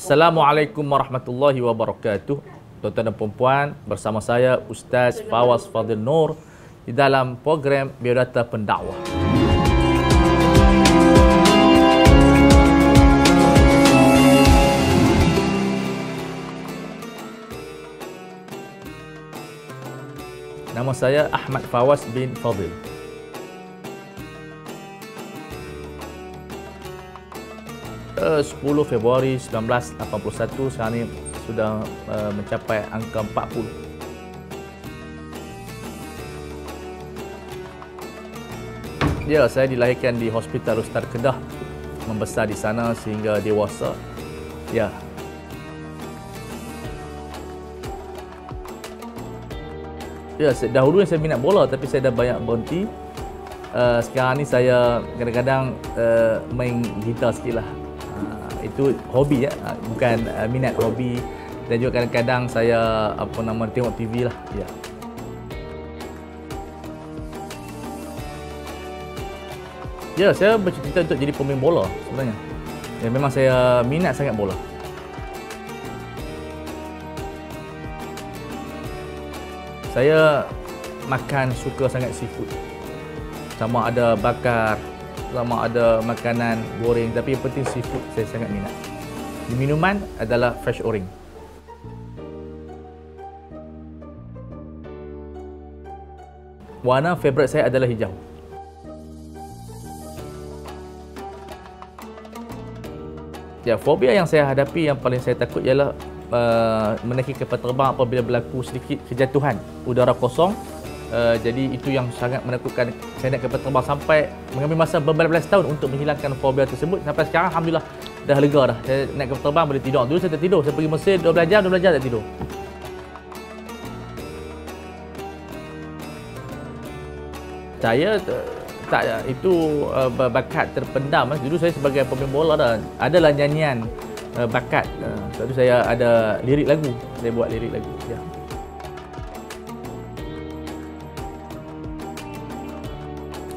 Assalamualaikum warahmatullahi wabarakatuh. Tuan-tuan dan puan bersama saya Ustaz Fawaz Fadil Nur di dalam program Biodata Pendakwah. Nama saya Ahmad Fawaz bin Fadil. Uh, 10 Februari 1981 sekarang ni sudah uh, mencapai angka 40. Ya, saya dilahirkan di Hospital Ustaz Kedah. Membesar di sana sehingga dewasa. Ya, Ya, dahulu saya minat bola tapi saya dah banyak berhenti. Uh, sekarang ni saya kadang-kadang uh, main gitar sikit lah. Itu hobi ya, uh, bukan uh, minat hobi. Dan juga kadang-kadang saya apa nama tengok TV lah. Ya. Ya, saya bercita-cita untuk jadi pemain bola sebenarnya. Ya, memang saya minat sangat bola. Saya makan suka sangat seafood. Sama ada bakar, sama ada makanan goreng tapi yang penting seafood saya sangat minat. Di minuman adalah fresh orange. Warna favourite saya adalah hijau. Ya, fobia yang saya hadapi yang paling saya takut ialah uh, menaiki kapal terbang apabila berlaku sedikit kejatuhan udara kosong. Uh, jadi itu yang sangat menakutkan saya naik kapal terbang sampai mengambil masa berbelas-belas tahun untuk menghilangkan fobia tersebut. Sampai sekarang Alhamdulillah dah lega dah. Saya naik kapal terbang boleh tidur. Dulu saya tidur. Saya pergi Mesir 12 jam, 12 jam tak tidur. Saya tak itu uh, bakat terpendam. Dulu saya sebagai pemain bola dah adalah nyanyian uh, bakat. Uh, sebab saya ada lirik lagu. Saya buat lirik lagu. Ya.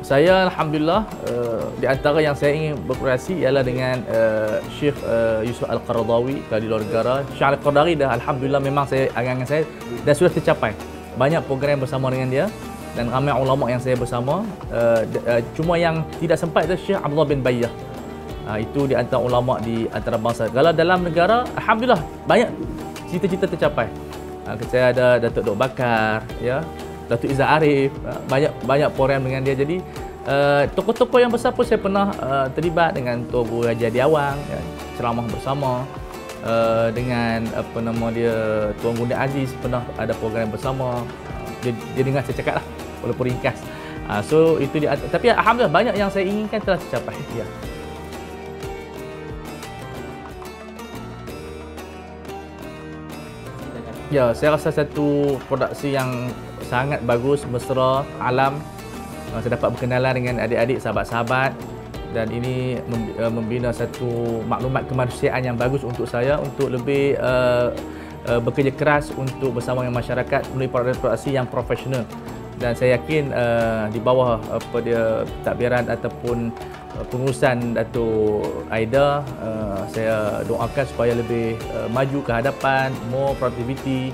Saya alhamdulillah uh, di antara yang saya ingin berkreasi ialah dengan uh, Syekh uh, Yusuf Al-Qaradawi di luar negara. Syekh Al-Qaradawi dah alhamdulillah memang saya angan-angan saya dah sudah tercapai. Banyak program bersama dengan dia dan ramai ulama yang saya bersama. Uh, uh, cuma yang tidak sempat itu Syekh Abdullah bin Bayyah. Uh, itu di antara ulama di antara bangsa. Kalau dalam negara, alhamdulillah banyak cita-cita tercapai. Uh, saya ada Datuk Dok Bakar, ya, Datuk Izzat Arif, uh, banyak banyak program dengan dia. Jadi uh, tokoh-tokoh yang besar pun saya pernah uh, terlibat dengan Tok Guru Haji Adiawang, ya, ceramah bersama. Dengan apa nama dia Tuan Gunda Aziz pernah ada program bersama. Dia, dia dengar saya cakap lah walaupun ringkas. So itu dia. Tapi alhamdulillah banyak yang saya inginkan telah tercapai. Ya. Ya, saya rasa satu produksi yang sangat bagus, mesra, alam. Saya dapat berkenalan dengan adik-adik, sahabat-sahabat dan ini membina satu maklumat kemanusiaan yang bagus untuk saya untuk lebih uh, uh, bekerja keras untuk bersama dengan masyarakat melalui produksi yang profesional dan saya yakin uh, di bawah apa dia takbiran ataupun uh, pengurusan Datuk Aida uh, saya doakan supaya lebih uh, maju ke hadapan more productivity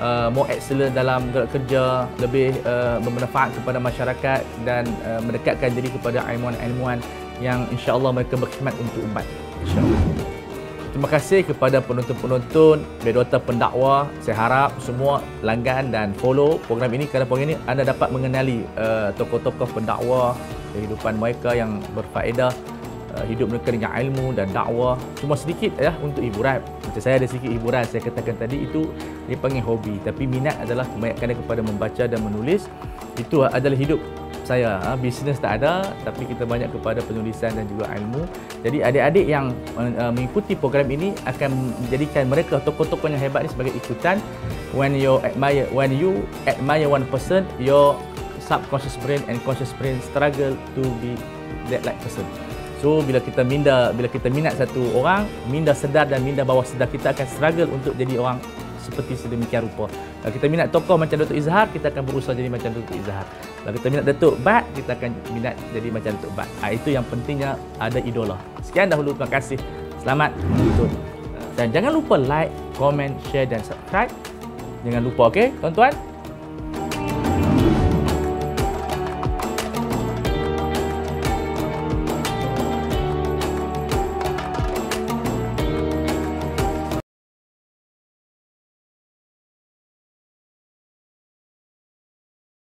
uh, more excellent dalam kerja lebih uh, bermanfaat kepada masyarakat dan uh, mendekatkan diri kepada ilmuwan-ilmuwan yang insya-Allah mereka berkhidmat untuk umat insya-Allah. Terima kasih kepada penonton-penonton Bedota Pendakwa. Saya harap semua langgan dan follow program ini kerana program ini anda dapat mengenali uh, tokoh-tokoh pendakwa kehidupan mereka yang berfaedah uh, hidup mereka dengan ilmu dan dakwah. Cuma sedikit ya untuk hiburan. Macam saya ada sedikit hiburan saya katakan tadi itu dipanggil hobi tapi minat adalah kebanyakan kepada membaca dan menulis. Itu adalah hidup saya ha, bisnes tak ada tapi kita banyak kepada penulisan dan juga ilmu jadi adik-adik yang uh, mengikuti program ini akan menjadikan mereka tokoh-tokoh yang hebat ini sebagai ikutan when you admire when you admire one person your subconscious brain and conscious brain struggle to be that like person so bila kita minda bila kita minat satu orang minda sedar dan minda bawah sedar kita akan struggle untuk jadi orang seperti sedemikian rupa. Kalau kita minat tokoh macam Datuk Izhar, kita akan berusaha jadi macam Datuk Izhar. Kalau kita minat Datuk Bat, kita akan minat jadi macam Datuk Bat. Ha, itu yang pentingnya ada idola. Sekian dahulu, terima kasih. Selamat menonton. Dan jangan lupa like, comment, share dan subscribe. Jangan lupa okey, tuan-tuan.